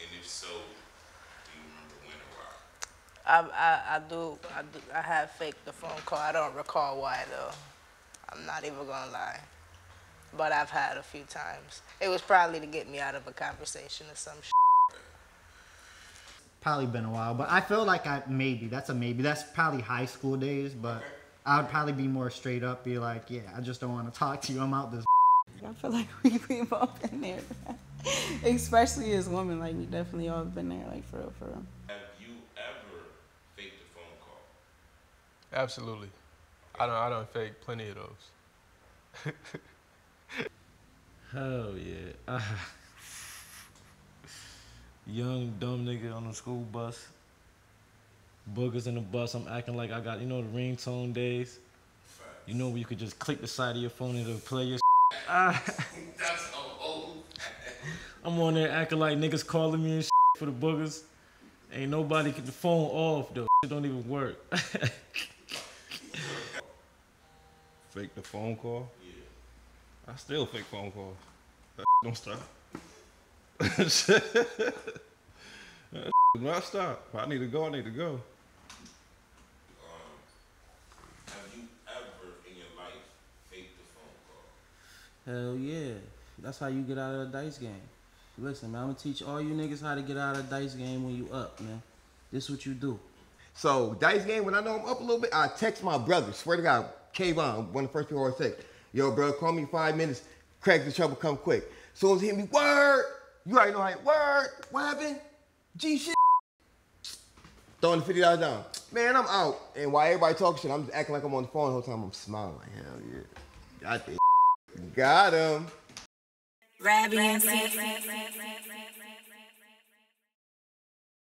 And if so, do you remember when or why? I, I, I do I do I have faked the phone call. I don't recall why though. I'm not even gonna lie. But I've had a few times. It was probably to get me out of a conversation or some shit. Probably been a while, but I feel like I maybe that's a maybe. That's probably high school days, but I would probably be more straight up, be like, yeah, I just don't want to talk to you. I'm out this. I feel like we we both been there, especially as women. Like we definitely all been there, like for real, for real. Have you ever faked a phone call? Absolutely. I don't. I don't fake plenty of those. Hell yeah. Uh, young dumb nigga on the school bus. Boogers in the bus. I'm acting like I got you know the ringtone days. You know where you could just click the side of your phone and it'll play your. Ah, That's so old. I'm on there acting like niggas calling me and for the boogers. Ain't nobody get the phone off though. It don't even work. Fake the phone call. Yeah. I still fake phone calls. That don't stop. that do not stop. If I need to go, I need to go. Have you ever in your life faked a phone call? Hell yeah. That's how you get out of the dice game. Listen, man, I'm gonna teach all you niggas how to get out of dice game when you up, man. This is what you do. So dice game, when I know I'm up a little bit, I text my brother. Swear to God, Kayvon, one of the first people I text. Yo, bro, call me five minutes. Craig the trouble, come quick. Soon as he hit me, word. You already know how it word. What happened? G shit. Throwing the fifty dollars down. Man, I'm out. And while everybody talking shit, I'm just acting like I'm on the phone the whole time. I'm smiling hell yeah. Got this. Got him. Rabbi and